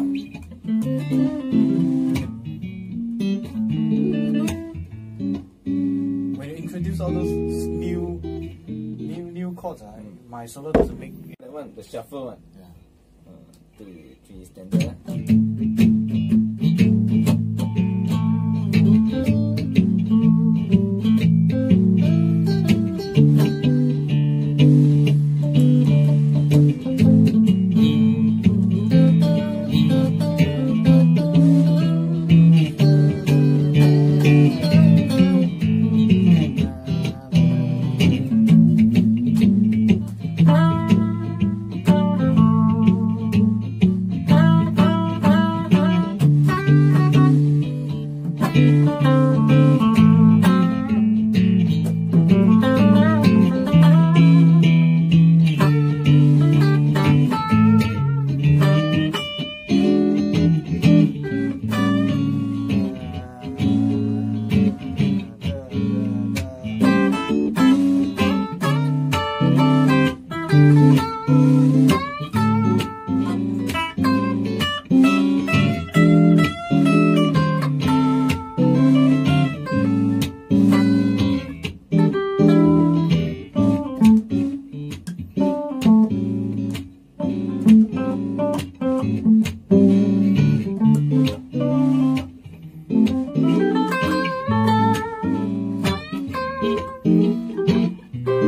When you introduce all those new new new chords, uh, my solo doesn't make That one, the shuffle one.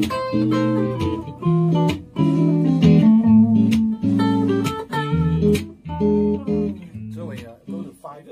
So we uh, go to five.